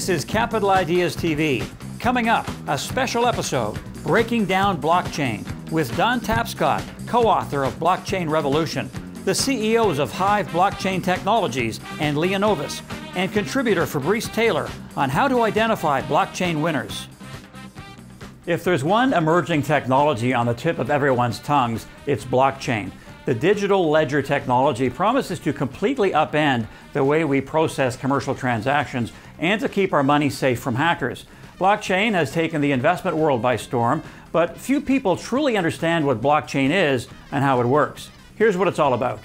This is Capital Ideas TV. Coming up, a special episode Breaking Down Blockchain with Don Tapscott, co author of Blockchain Revolution, the CEOs of Hive Blockchain Technologies and Leonovus, and contributor Fabrice Taylor on how to identify blockchain winners. If there's one emerging technology on the tip of everyone's tongues, it's blockchain. The digital ledger technology promises to completely upend the way we process commercial transactions and to keep our money safe from hackers. Blockchain has taken the investment world by storm, but few people truly understand what blockchain is and how it works. Here's what it's all about.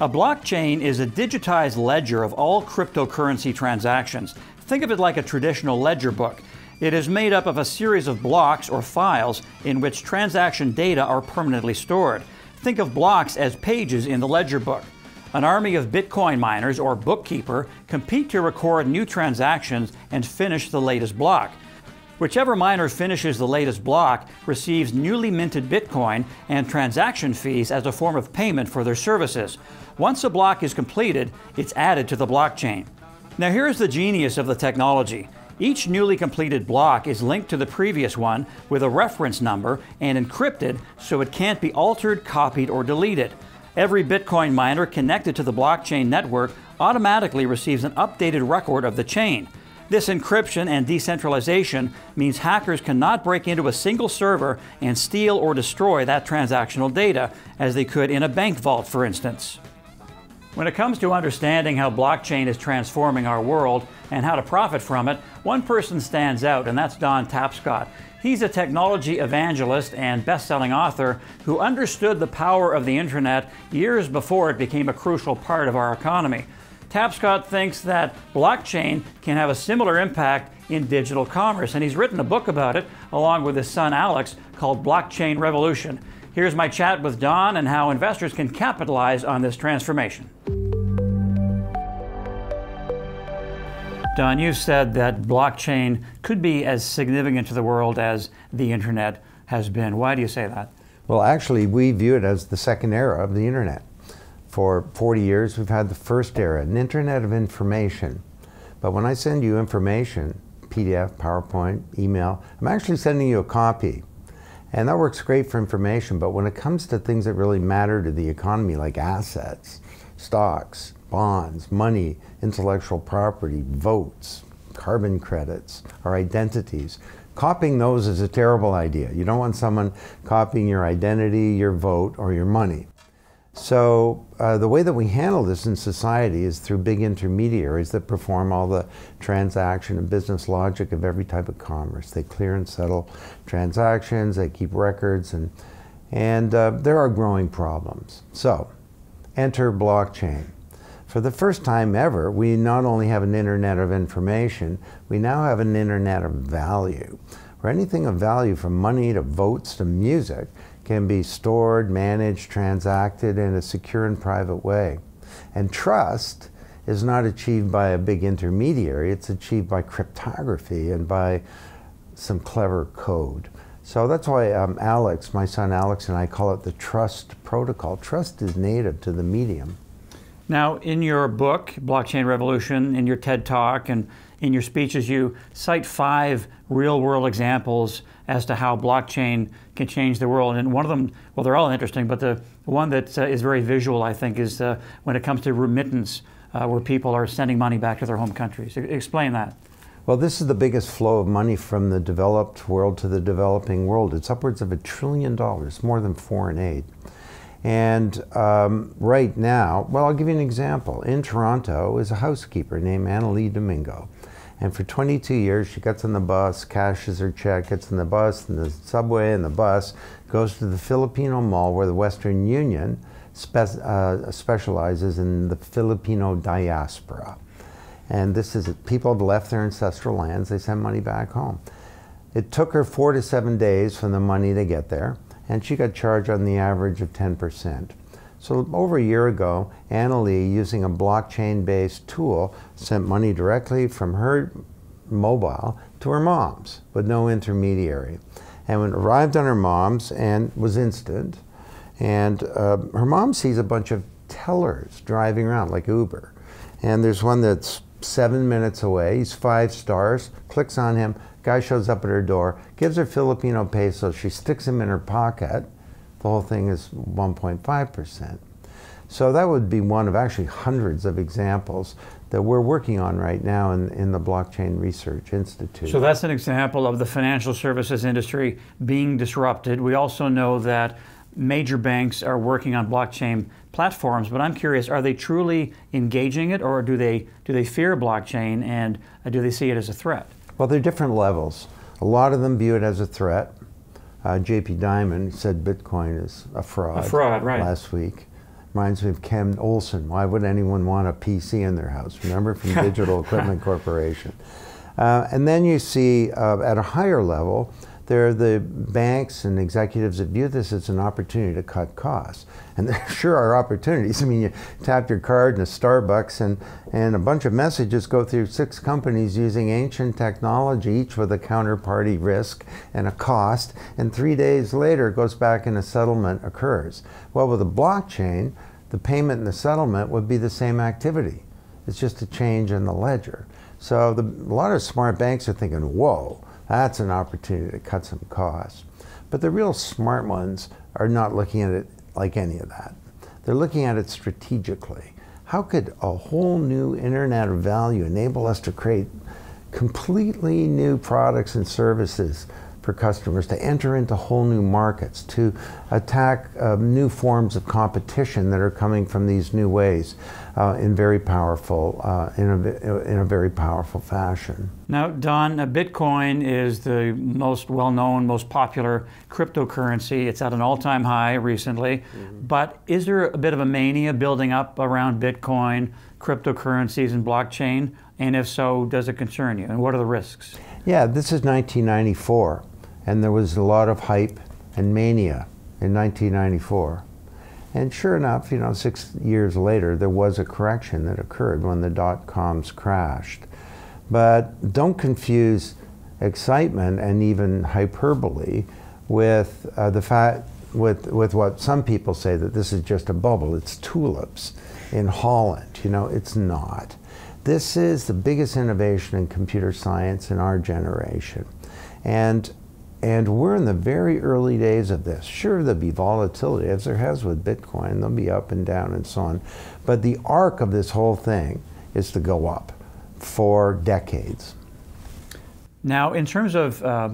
A blockchain is a digitized ledger of all cryptocurrency transactions. Think of it like a traditional ledger book. It is made up of a series of blocks or files in which transaction data are permanently stored. Think of blocks as pages in the ledger book. An army of Bitcoin miners or bookkeeper compete to record new transactions and finish the latest block. Whichever miner finishes the latest block receives newly minted Bitcoin and transaction fees as a form of payment for their services. Once a block is completed, it's added to the blockchain. Now, here's the genius of the technology. Each newly completed block is linked to the previous one with a reference number and encrypted so it can't be altered, copied, or deleted. Every Bitcoin miner connected to the blockchain network automatically receives an updated record of the chain. This encryption and decentralization means hackers cannot break into a single server and steal or destroy that transactional data, as they could in a bank vault, for instance. When it comes to understanding how blockchain is transforming our world and how to profit from it, one person stands out, and that's Don Tapscott. He's a technology evangelist and best selling author who understood the power of the internet years before it became a crucial part of our economy. Tapscott thinks that blockchain can have a similar impact in digital commerce, and he's written a book about it along with his son Alex called Blockchain Revolution. Here's my chat with Don and how investors can capitalize on this transformation. Don, you've said that blockchain could be as significant to the world as the internet has been. Why do you say that? Well, actually, we view it as the second era of the internet. For 40 years, we've had the first era, an internet of information. But when I send you information, PDF, PowerPoint, email, I'm actually sending you a copy. And that works great for information, but when it comes to things that really matter to the economy, like assets, stocks, bonds, money, intellectual property, votes, carbon credits, our identities, copying those is a terrible idea. You don't want someone copying your identity, your vote, or your money. So uh, the way that we handle this in society is through big intermediaries that perform all the transaction and business logic of every type of commerce. They clear and settle transactions, they keep records, and, and uh, there are growing problems. So enter blockchain. For the first time ever, we not only have an internet of information, we now have an internet of value. Where anything of value from money to votes to music can be stored, managed, transacted in a secure and private way. And trust is not achieved by a big intermediary, it's achieved by cryptography and by some clever code. So that's why um, Alex, my son Alex, and I call it the trust protocol. Trust is native to the medium. Now, in your book, Blockchain Revolution, in your TED Talk, and in your speeches, you cite five real world examples as to how blockchain can change the world. And one of them, well, they're all interesting, but the one that uh, is very visual, I think, is uh, when it comes to remittance, uh, where people are sending money back to their home countries. Explain that. Well, this is the biggest flow of money from the developed world to the developing world. It's upwards of a trillion dollars, more than foreign aid. And um, right now, well, I'll give you an example. In Toronto is a housekeeper named Annalie Domingo. And for 22 years, she gets on the bus, cashes her check, gets on the bus, and the subway, and the bus goes to the Filipino Mall where the Western Union spe uh, specializes in the Filipino diaspora. And this is people have left their ancestral lands, they send money back home. It took her four to seven days for the money to get there and she got charged on the average of 10%. So over a year ago, Anna Lee, using a blockchain-based tool, sent money directly from her mobile to her mom's with no intermediary. And when it arrived on her mom's and was instant, and uh, her mom sees a bunch of tellers driving around like Uber. And there's one that's seven minutes away. He's five stars. Clicks on him. Guy shows up at her door, gives her Filipino pesos. She sticks him in her pocket. The whole thing is 1.5%. So that would be one of actually hundreds of examples that we're working on right now in, in the Blockchain Research Institute. So that's an example of the financial services industry being disrupted. We also know that major banks are working on blockchain platforms, but I'm curious, are they truly engaging it or do they, do they fear blockchain and do they see it as a threat? Well, they're different levels. A lot of them view it as a threat. Uh, Jamie Dimon said Bitcoin is a fraud. A fraud, right. Last week. Reminds me of Ken Olsen. Why would anyone want a PC in their house? Remember from Digital Equipment Corporation. Uh, and then you see uh, at a higher level, there are the banks and executives that view this as an opportunity to cut costs. And there sure are opportunities. I mean, you tap your card in a Starbucks and, and a bunch of messages go through six companies using ancient technology, each with a counterparty risk and a cost. And three days later, it goes back and a settlement occurs. Well, with a blockchain, the payment and the settlement would be the same activity. It's just a change in the ledger. So the, a lot of smart banks are thinking, whoa, that's an opportunity to cut some costs. But the real smart ones are not looking at it like any of that. They're looking at it strategically. How could a whole new internet of value enable us to create completely new products and services for customers to enter into whole new markets, to attack uh, new forms of competition that are coming from these new ways uh, in very powerful, uh, in, a, in a very powerful fashion. Now, Don, uh, Bitcoin is the most well-known, most popular cryptocurrency. It's at an all-time high recently. Mm-hmm. But is there a bit of a mania building up around Bitcoin, cryptocurrencies, and blockchain? And if so, does it concern you? And what are the risks? Yeah, this is 1994 and there was a lot of hype and mania in 1994. And sure enough, you know, six years later, there was a correction that occurred when the dot coms crashed. But don't confuse excitement and even hyperbole with uh, the fact, with, with what some people say that this is just a bubble. It's tulips in Holland. You know, it's not. This is the biggest innovation in computer science in our generation. And and we're in the very early days of this. Sure, there'll be volatility, as there has with Bitcoin. They'll be up and down and so on. But the arc of this whole thing is to go up for decades. Now, in terms of uh,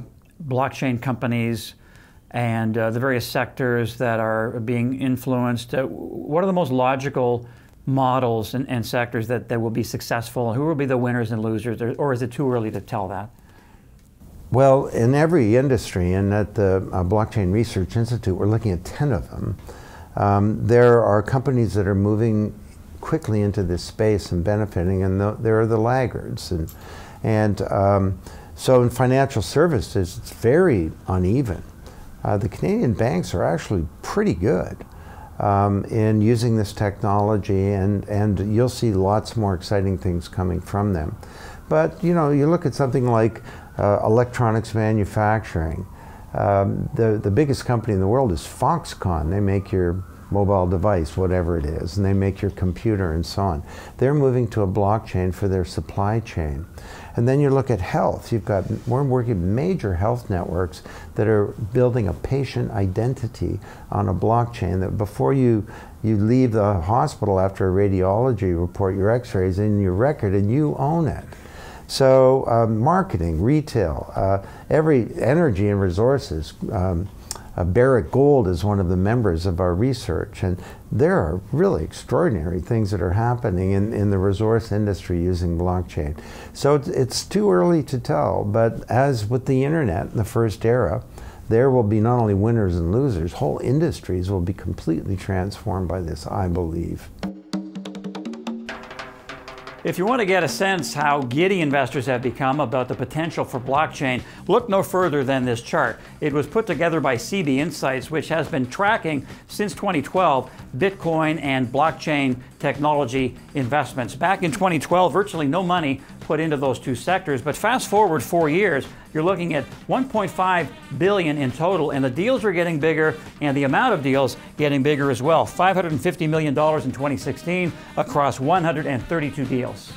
blockchain companies and uh, the various sectors that are being influenced, uh, what are the most logical models and, and, sectors that, that will be successful? Who will be the winners and losers, or, or is it too early to tell that? Well, in every industry, and at the uh, Blockchain Research Institute, we're looking at 10 of them. Um, there are companies that are moving quickly into this space and benefiting, and the, there are the laggards. And, and um, so in financial services, it's very uneven. Uh, the Canadian banks are actually pretty good um, in using this technology, and, and you'll see lots more exciting things coming from them. But you know, you look at something like electronics manufacturing. Um, the, the biggest company in the world is Foxconn. They make your mobile device, whatever it is, and they make your computer and so on. They're moving to a blockchain for their supply chain. And then you look at health. You've got, we're working major health networks that are building a patient identity on a blockchain that before you, you leave the hospital after a radiology report, your x-rays in your record and you own it. So um, marketing, retail, uh, every energy and resources. Um, uh, Barrick Gold is one of the members of our research, and there are really extraordinary things that are happening in, in the resource industry using blockchain. So it's, it's too early to tell, but as with the internet in the first era, there will be not only winners and losers, whole industries will be completely transformed by this, I believe. If you want to get a sense how giddy investors have become about the potential for blockchain, look no further than this chart. It was put together by CB Insights, which has been tracking since 2012 Bitcoin and blockchain technology investments. Back in 2012, virtually no money put into those two sectors, but fast forward four years, you're looking at 1.5 billion in total, and the deals are getting bigger, and the amount of deals getting bigger as well. 550 million dollars in 2016 across 132 deals.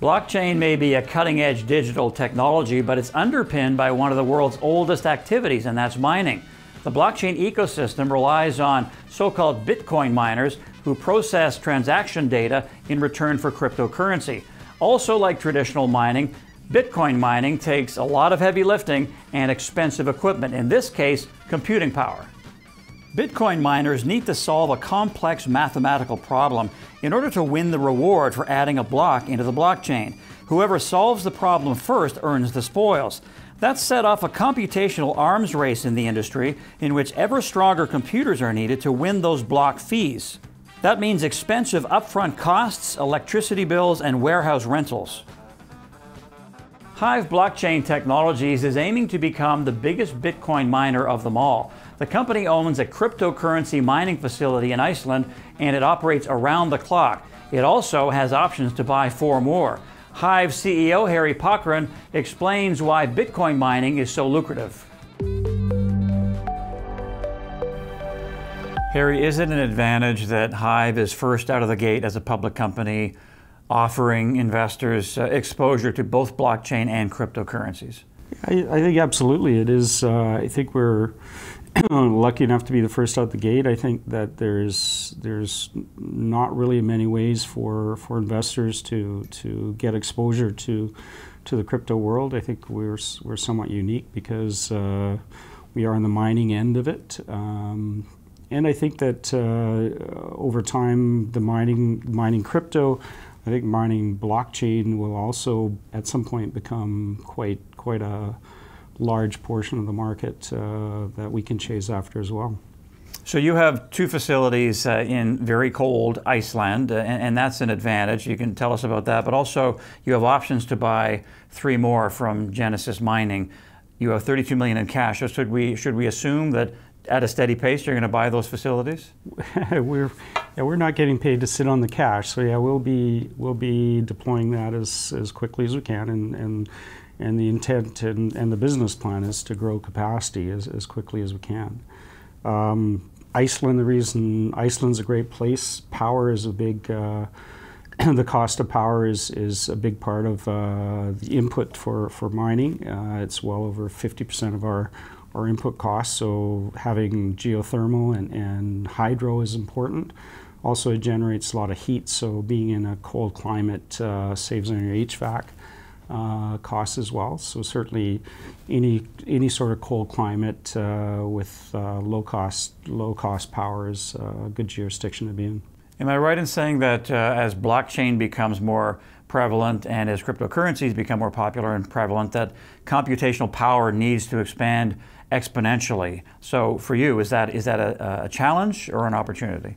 Blockchain may be a cutting edge digital technology, but it's underpinned by one of the world's oldest activities, and that's mining. The blockchain ecosystem relies on so called Bitcoin miners who process transaction data in return for cryptocurrency. Also, like traditional mining, Bitcoin mining takes a lot of heavy lifting and expensive equipment, in this case, computing power. Bitcoin miners need to solve a complex mathematical problem in order to win the reward for adding a block into the blockchain. Whoever solves the problem first earns the spoils. That set off a computational arms race in the industry in which ever stronger computers are needed to win those block fees. That means expensive upfront costs, electricity bills, and warehouse rentals. Hive Blockchain Technologies is aiming to become the biggest Bitcoin miner of them all. The company owns a cryptocurrency mining facility in Iceland and it operates around the clock. It also has options to buy four more. Hive CEO Harry Pokrandt explains why Bitcoin mining is so lucrative. Harry, is it an advantage that Hive is first out of the gate as a public company offering investors uh, exposure to both blockchain and cryptocurrencies? I, I think absolutely it is. Uh, I think we're lucky enough to be the first out the gate. I think that there's there's not really many ways for, for investors to to get exposure to to the crypto world. I think we're we're somewhat unique because uh, we are on the mining end of it. Um, and I think that uh, over time, the mining mining crypto, I think mining blockchain will also at some point become quite quite a large portion of the market uh, that we can chase after as well. So you have two facilities uh, in very cold Iceland, uh, and, and, that's an advantage. You can tell us about that. But also, you have options to buy three more from Genesis Mining. You have 32 million in cash. So should we should we assume that at a steady pace you're going to buy those facilities? we're yeah, we're not getting paid to sit on the cash. So yeah, we'll be we'll be deploying that as as quickly as we can and and and the intent and, and the business plan is to grow capacity as, as quickly as we can. Um, Iceland, the reason Iceland's a great place, power is a big, uh, the cost of power is, is a big part of uh, the input for, for mining. Uh, it's well over 50% of our, our input costs, so having geothermal and, and hydro is important. Also, it generates a lot of heat, so being in a cold climate uh, saves on your HVAC uh, costs as well. So certainly, any any sort of cold climate uh, with uh, low cost low cost power is a good jurisdiction to be in. Am I right in saying that uh, as blockchain becomes more prevalent and as cryptocurrencies become more popular and prevalent, that computational power needs to expand exponentially? So for you, is that is that a, a challenge or an opportunity?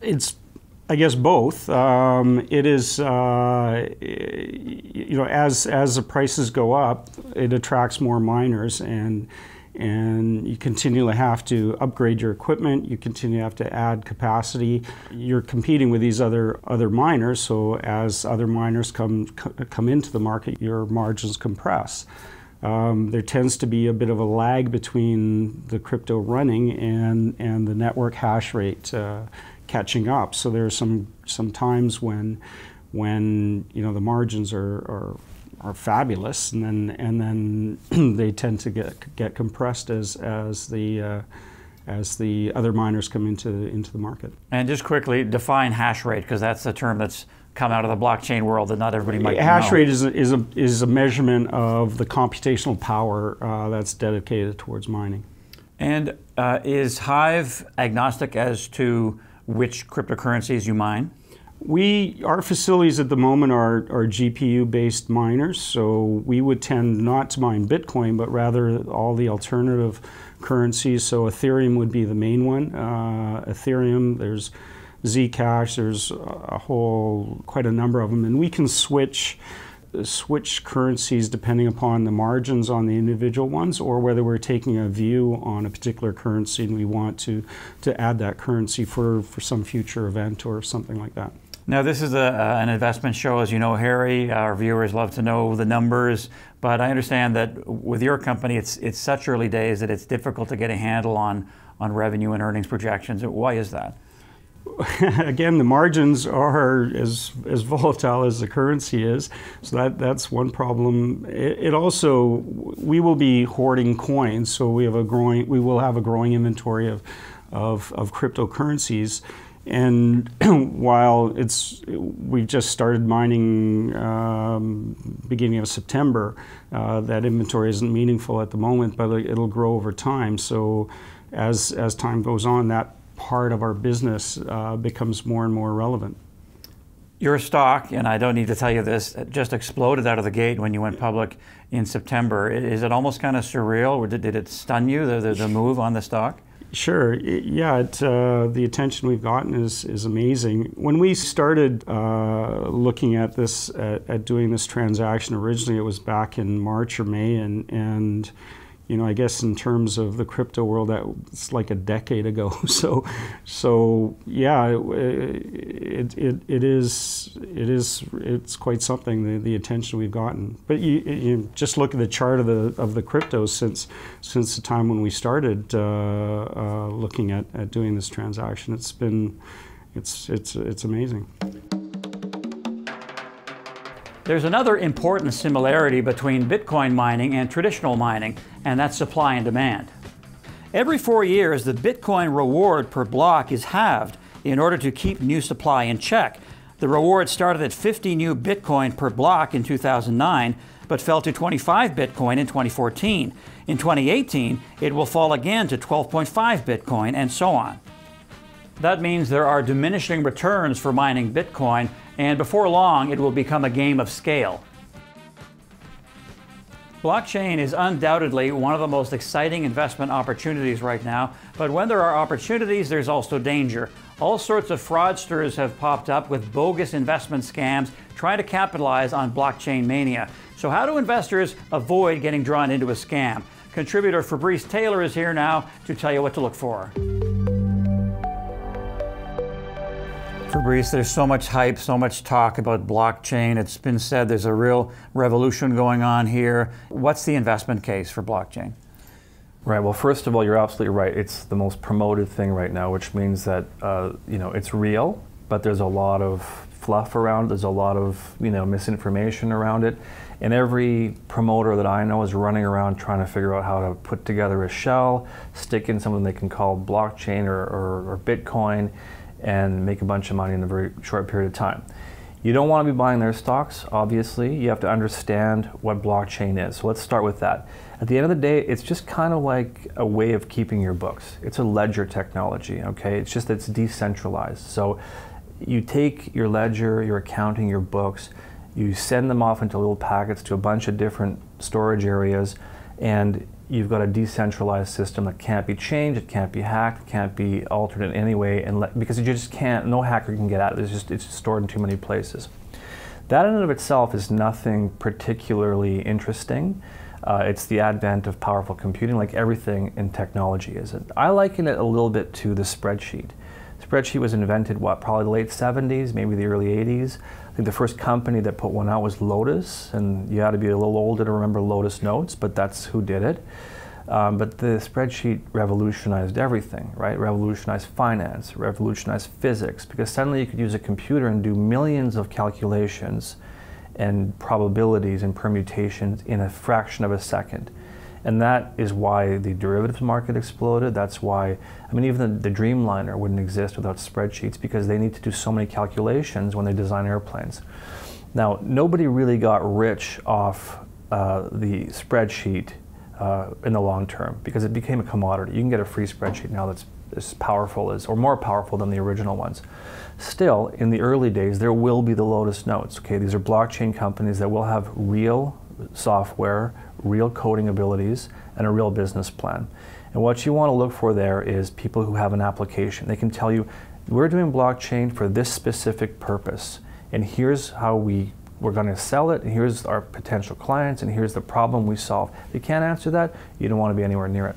It's I guess both. Um, it is, uh, you know, as as the prices go up, it attracts more miners, and and you continually have to upgrade your equipment. You continue to have to add capacity. You're competing with these other other miners, so as other miners come come into the market, your margins compress. Um, there tends to be a bit of a lag between the crypto running and and the network hash rate. Uh, catching up. So there are some some times when when you know the margins are, are are fabulous, and then and then they tend to get get compressed as as the uh, as the other miners come into into the market. And just quickly define hash rate because that's the term that's come out of the blockchain world that not everybody might hash know. rate is a, is a is a measurement of the computational power uh, that's dedicated towards mining. And uh, is Hive agnostic as to which cryptocurrencies you mine? We, our facilities at the moment are, are GPU based miners, so we would tend not to mine Bitcoin, but rather all the alternative currencies. So Ethereum would be the main one. Uh, Ethereum, there's Zcash, there's a whole, quite a number of them, and we can switch switch currencies depending upon the margins on the individual ones or whether we're taking a view on a particular currency and we want to, to add that currency for, for some future event or something like that. Now, this is a, uh, an investment show, as you know, Harry. Our viewers love to know the numbers, but I understand that with your company, it's, it's such early days that it's difficult to get a handle on, on revenue and earnings projections. Why is that? again, the margins are as as volatile as the currency is, so that that's one problem. It, it, also we will be hoarding coins, so we have a growing we will have a growing inventory of of, of cryptocurrencies. And while it's we've just started mining um, beginning of September, uh, that inventory isn't meaningful at the moment, but it'll grow over time. So as as time goes on, that part of our business uh, becomes more and more relevant. Your stock, and I don't need to tell you this, just exploded out of the gate when you went public in September. Is it almost kind of surreal, or did, did it stun you, the, the, the move on the stock? Sure. Yeah, it, uh, the attention we've gotten is, is amazing. When we started uh, looking at this, at, at, doing this transaction originally, it was back in March or May, and, and you know, I guess in terms of the crypto world, that's like a decade ago. So, so yeah, it, it, it is it is it's quite something the, the attention we've gotten. But you, you just look at the chart of the of the cryptos since since the time when we started uh, uh, looking at, at doing this transaction. It's been it's it's it's amazing. There's another important similarity between Bitcoin mining and traditional mining, and that's supply and demand. Every four years, the Bitcoin reward per block is halved in order to keep new supply in check. The reward started at 50 new Bitcoin per block in 2009, but fell to 25 Bitcoin in 2014. In 2018, it will fall again to 12.5 Bitcoin, and so on. That means there are diminishing returns for mining Bitcoin, and before long, it will become a game of scale. Blockchain is undoubtedly one of the most exciting investment opportunities right now, but when there are opportunities, there's also danger. All sorts of fraudsters have popped up with bogus investment scams trying to capitalize on blockchain mania. So, how do investors avoid getting drawn into a scam? Contributor Fabrice Taylor is here now to tell you what to look for. Fabrice, there's so much hype, so much talk about blockchain. It's been said there's a real revolution going on here. What's the investment case for blockchain? Right. Well, first of all, you're absolutely right. It's the most promoted thing right now, which means that uh, you know it's real, but there's a lot of fluff around. It. There's a lot of you know misinformation around it, and every promoter that I know is running around trying to figure out how to put together a shell, stick in something they can call blockchain or, or, or Bitcoin, and make a bunch of money in a very short period of time. You don't want to be buying their stocks, obviously. You have to understand what blockchain is. So let's start with that. At the end of the day, it's just kind of like a way of keeping your books. It's a ledger technology, okay? It's just that it's decentralized. So you take your ledger, your accounting, your books, you send them off into little packets to a bunch of different storage areas, and you've got a decentralized system that can't be changed, it can't be hacked, it can't be altered in any way, and le- because you just can't, no hacker can get at it. It's just it's stored in too many places. That in and of itself is nothing particularly interesting. Uh, it's the advent of powerful computing, like everything in technology is. It? I liken it a little bit to the spreadsheet. Spreadsheet was invented, what, probably the late 70s, maybe the early 80s. Think the first company that put one out was Lotus, and you had to be a little older to remember Lotus Notes, but that's who did it. Um, but the spreadsheet revolutionized everything, right? Revolutionized finance, revolutionized physics, because suddenly you could use a computer and do millions of calculations and probabilities and permutations in a fraction of a second. And that is why the derivatives market exploded. That's why, I mean, even the, the Dreamliner wouldn't exist without spreadsheets because they need to do so many calculations when they design airplanes. Now, nobody really got rich off uh, the spreadsheet uh, in the long term because it became a commodity. You can get a free spreadsheet now that's as powerful as, or more powerful than the original ones. Still, in the early days, there will be the Lotus Notes. Okay, these are blockchain companies that will have real software, real coding abilities, and a real business plan. And what you want to look for there is people who have an application. They can tell you, we're doing blockchain for this specific purpose, and here's how we we're going to sell it, and here's our potential clients, and here's the problem we solve. If you can't answer that, you don't want to be anywhere near it.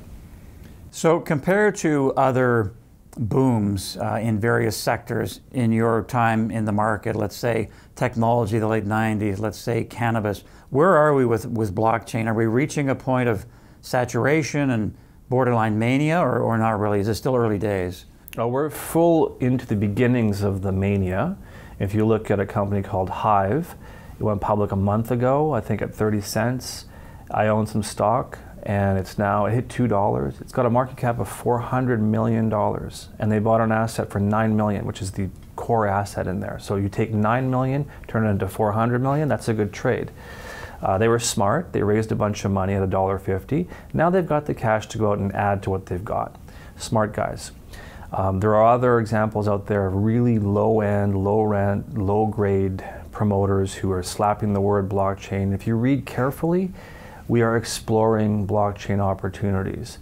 So, compared to other booms uh, in various sectors in your time in the market, let's say technology, the late 90s, let's say cannabis, where are we with, with blockchain? Are we reaching a point of saturation and borderline mania, or, or not really? Is it still early days? Oh, we're full into the beginnings of the mania. If you look at a company called Hive, it went public a month ago, I think at 30 cents. I own some stock and it's now it hit two dollars. It's got a market cap of 400 million dollars, and they bought an asset for nine million, which is the core asset in there. So you take nine million, turn it into 400 million. That's a good trade. Uh, they were smart. They raised a bunch of money at $1.50. Now they've got the cash to go out and add to what they've got. Smart guys. Um, there are other examples out there of really low end, low rent, low grade promoters who are slapping the word blockchain. If you read carefully, we are exploring blockchain opportunities.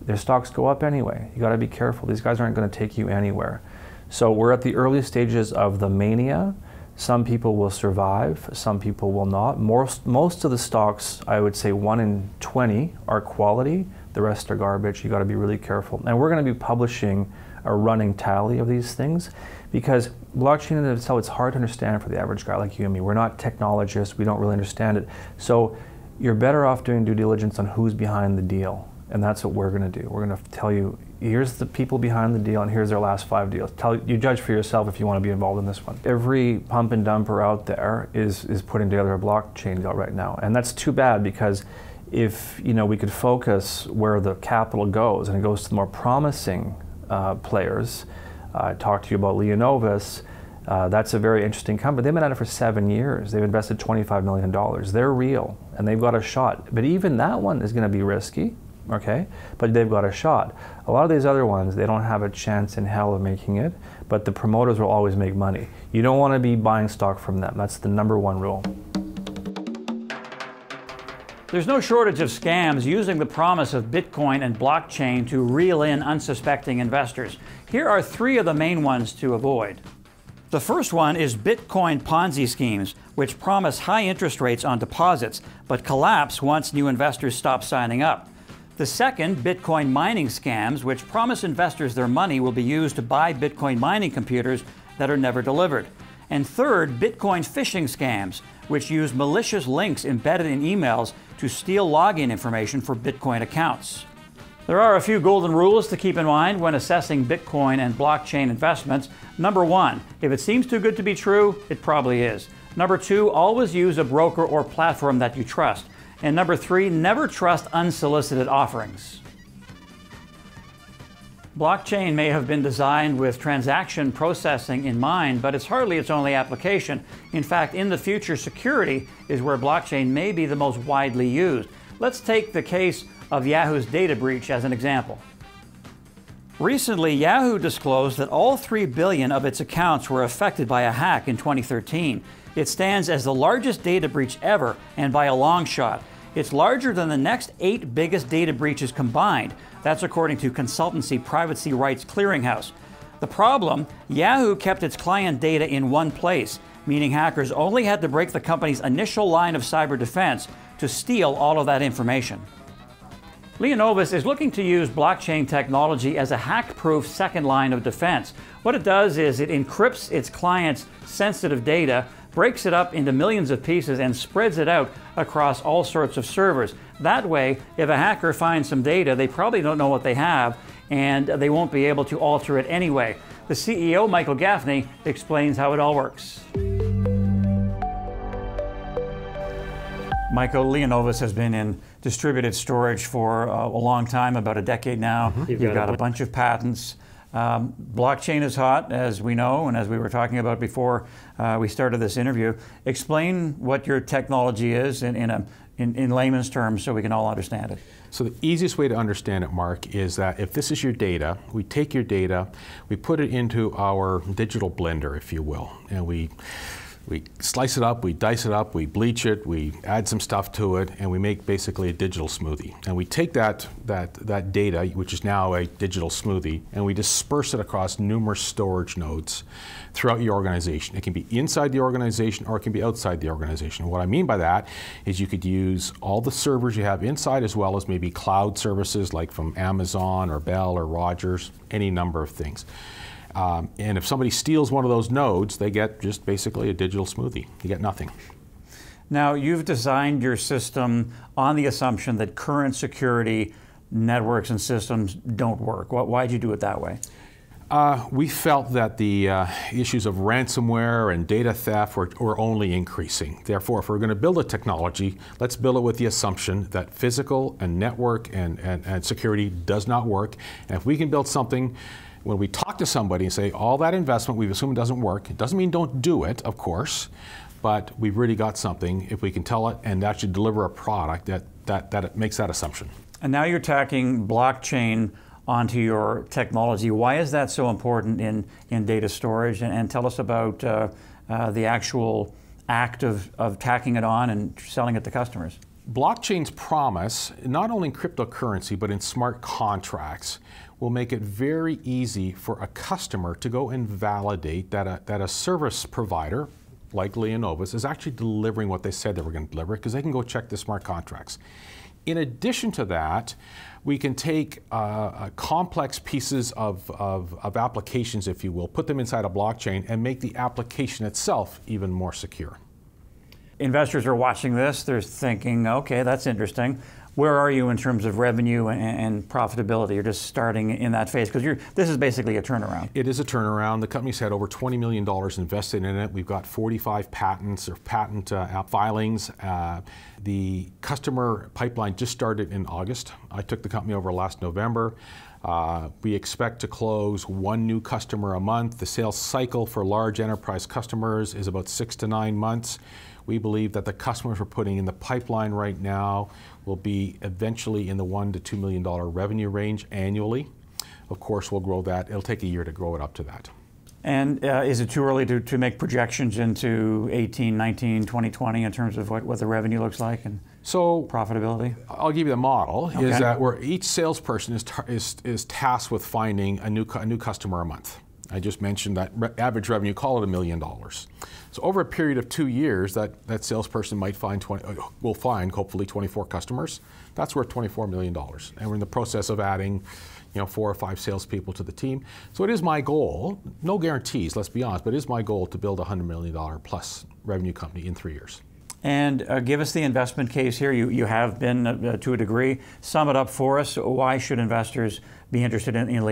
Their stocks go up anyway. You got to be careful. These guys aren't going to take you anywhere. So we're at the early stages of the mania. Some people will survive, some people will not. Most, most of the stocks, I would say 1 in 20, are quality. The rest are garbage. You got to be really careful. And we're going to be publishing a running tally of these things because blockchain in itself, it's hard to understand for the average guy like you and me. We're not technologists, we don't really understand it. So you're better off doing due diligence on who's behind the deal. And that's what we're going to do. We're going to tell you here's the people behind the deal and here's their last five deals. Tell you judge for yourself if you want to be involved in this one. Every pump and dumper out there is is putting together a blockchain deal right now, and that's too bad because if you know we could focus where the capital goes and it goes to the more promising uh, players. Uh, I talked to you about Leonovus. Uh, that's a very interesting company. They've been at it for seven years. They've invested $25 million. They're real and they've got a shot. But even that one is going to be risky okay? But they've got a shot. A lot of these other ones, they don't have a chance in hell of making it, but the promoters will always make money. You don't want to be buying stock from them. That's the number one rule. There's no shortage of scams using the promise of Bitcoin and blockchain to reel in unsuspecting investors. Here are three of the main ones to avoid. The first one is Bitcoin Ponzi schemes, which promise high interest rates on deposits but collapse once new investors stop signing up. The second, Bitcoin mining scams, which promise investors their money will be used to buy Bitcoin mining computers that are never delivered. And third, Bitcoin phishing scams, which use malicious links embedded in emails to steal login information for Bitcoin accounts. There are a few golden rules to keep in mind when assessing Bitcoin and blockchain investments. Number one, if it seems too good to be true, it probably is. Number two, always use a broker or platform that you trust. And number three, never trust unsolicited offerings. Blockchain may have been designed with transaction processing in mind, but it's hardly its only application. In fact, in the future, security is where blockchain may be the most widely used. Let's take the case of Yahoo's data breach as an example. Recently, Yahoo disclosed that all 3 billion of its accounts were affected by a hack in 2013. It stands as the largest data breach ever, and by a long shot. It's larger than the next eight biggest data breaches combined. That's according to consultancy Privacy Rights Clearinghouse. The problem Yahoo kept its client data in one place, meaning hackers only had to break the company's initial line of cyber defense to steal all of that information. Leonovus is looking to use blockchain technology as a hack proof second line of defense. What it does is it encrypts its client's sensitive data breaks it up into millions of pieces and spreads it out across all sorts of servers. That way, if a hacker finds some data, they probably don't know what they have and they won't be able to alter it anyway. The CEO, Michael Gaffney, explains how it all works. Michael Leonovus has been in distributed storage for uh, a long time, about a decade now. Mm-hmm. You've, You've got, got a bunch of patents. Um, blockchain is hot, as we know, and as we were talking about before uh, we started this interview. Explain what your technology is in, in, a, in, in layman's terms so we can all understand it. So the easiest way to understand it, Mark, is that if this is your data, we take your data, we put it into our digital blender, if you will, and we we slice it up, we dice it up, we bleach it, we add some stuff to it, and we make basically a digital smoothie. And we take that, that, that data, which is now a digital smoothie, and we disperse it across numerous storage nodes throughout your organization. It can be inside the organization or it can be outside the organization. what I mean by that is you could use all the servers you have inside as well as maybe cloud services like from Amazon or Bell or Rogers, any number of things. Um, and if somebody steals one of those nodes, they get just basically a digital smoothie. You get nothing. Now, you've designed your system on the assumption that current security networks and systems don't work. Why did you do it that way? Uh, we felt that the uh, issues of ransomware and data theft were, were only increasing. Therefore, if we're going to build a technology, let's build it with the assumption that physical and network and, and, and security does not work. And if we can build something, when we talk to somebody and say, all that investment we've assumed doesn't work, it doesn't mean don't do it, of course, but we've really got something if we can tell it and actually deliver a product that, that, that makes that assumption. And now you're tacking blockchain onto your technology. Why is that so important in, in data storage? And, and tell us about uh, uh, the actual act of, of tacking it on and selling it to customers. Blockchain's promise, not only in cryptocurrency, but in smart contracts, will make it very easy for a customer to go and validate that a, that a service provider, like Leonovus, is actually delivering what they said they were going to deliver, because they can go check the smart contracts. In addition to that, we can take uh, uh, complex pieces of, of, of, applications, if you will, put them inside a blockchain and make the application itself even more secure. Investors are watching this, they're thinking, okay, that's interesting. Where are you in terms of revenue and, and profitability? You're just starting in that phase because this is basically a turnaround. It is a turnaround. The company's had over $20 million invested in it. We've got 45 patents or patent uh, filings. Uh, the customer pipeline just started in August. I took the company over last November. Uh, we expect to close one new customer a month. The sales cycle for large enterprise customers is about six to nine months. We believe that the customers we're putting in the pipeline right now will be eventually in the one to two million dollar revenue range annually. Of course, we'll grow that. It'll take a year to grow it up to that. And uh, is it too early to, to make projections into 18, 19, 2020 in terms of what, what the revenue looks like and so profitability? I'll give you the model okay. is that where each salesperson is, is, is tasked with finding a new, a new customer a month. I just mentioned that re average revenue, call it a million dollars. So over a period of two years, that, that salesperson might find 20, uh, will find hopefully 24 customers. That's worth $24 million. And we're in the process of adding you know, four or five salespeople to the team. So it is my goal, no guarantees, let's be honest, but it is my goal to build a $100 million plus revenue company in three years. And uh, give us the investment case here. You, you have been, uh, to a degree. Sum it up for us. Why should investors be interested in, in?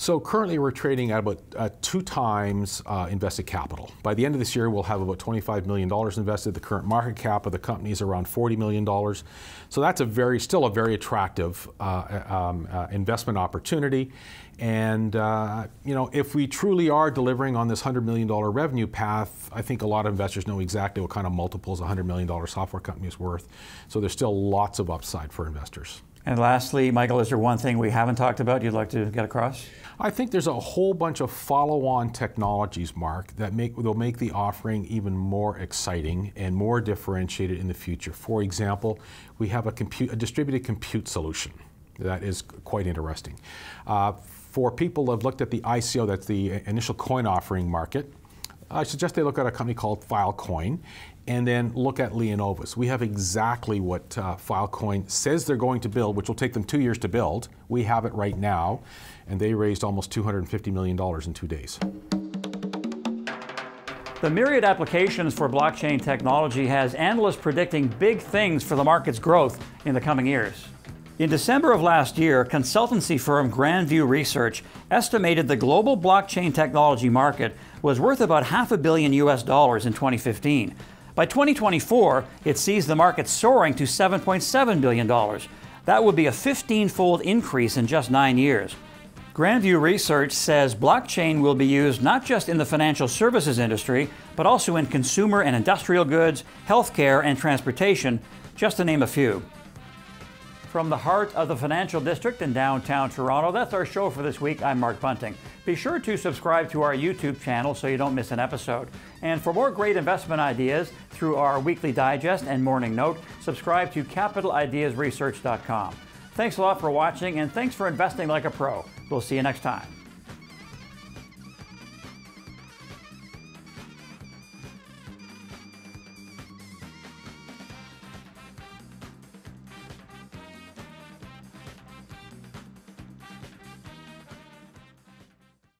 So currently we're trading at about uh, two times uh, invested capital. By the end of this year, we'll have about $25 million invested. The current market cap of the company is around $40 million. So that's a very, still a very attractive uh, um, uh, investment opportunity. And uh, you know, if we truly are delivering on this $100 million revenue path, I think a lot of investors know exactly what kind of multiples a $100 million software company is worth. So there's still lots of upside for investors. And lastly, Michael, is there one thing we haven't talked about you'd like to get across? I think there's a whole bunch of follow-on technologies, Mark, that make will make the offering even more exciting and more differentiated in the future. For example, we have a, compute, a distributed compute solution that is quite interesting. Uh, for people who have looked at the ICO, that's the initial coin offering market, I suggest they look at a company called Filecoin and then look at Leonovus. We have exactly what uh, Filecoin says they're going to build, which will take them two years to build. We have it right now, and they raised almost $250 million in two days. The myriad applications for blockchain technology has analysts predicting big things for the market's growth in the coming years. In December of last year, consultancy firm Grand View Research estimated the global blockchain technology market was worth about half a billion US dollars in 2015. By 2024, it sees the market soaring to $7.7 billion. That would be a 15 fold increase in just nine years. Grand View Research says blockchain will be used not just in the financial services industry, but also in consumer and industrial goods, healthcare, and transportation, just to name a few. From the heart of the financial district in downtown Toronto, that's our show for this week. I'm Mark Bunting. Be sure to subscribe to our YouTube channel so you don't miss an episode. And for more great investment ideas through our weekly digest and morning note, subscribe to capitalideasresearch.com. Thanks a lot for watching and thanks for investing like a pro. We'll see you next time.